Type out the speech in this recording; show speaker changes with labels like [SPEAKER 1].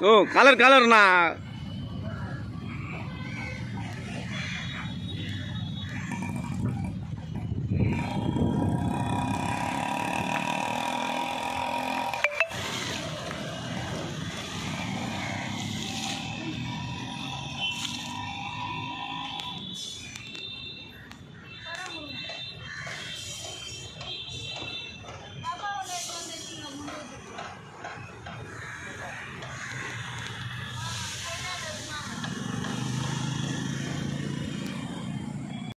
[SPEAKER 1] ஓ colour கலர்ண்ணா